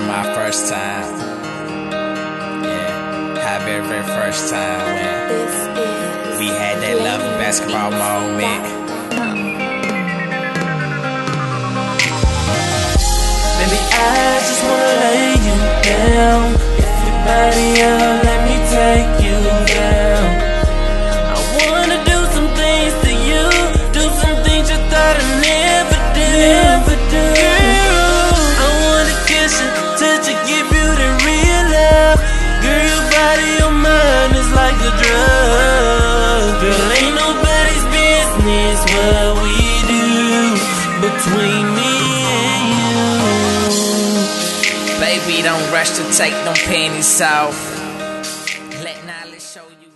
remembering my first time. Yeah, my very first time when we had that love basketball moment. Baby, I just wanna lay you. we do between me and you. Baby, don't rush to take them panties off. Let NaLedge show you.